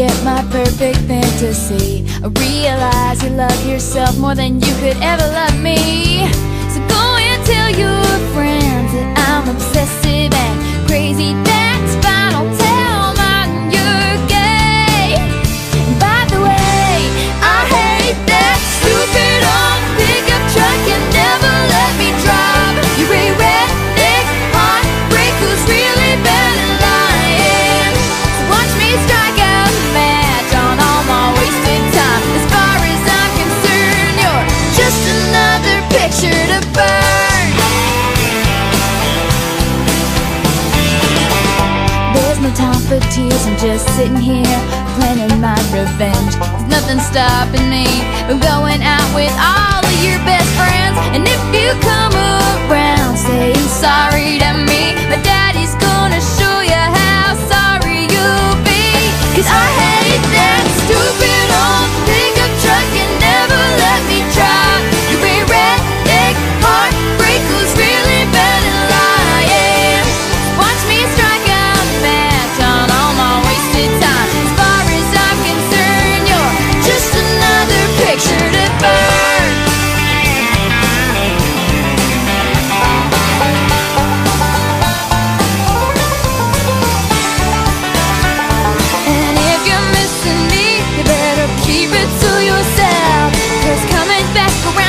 get my perfect fantasy. I realize you love yourself more than you could ever love me. So go and tell your friends for tears, I'm just sitting here planning my revenge. There's nothing stopping me from going out with all of your best friends. And if you come around keep it to yourself. Cause coming back around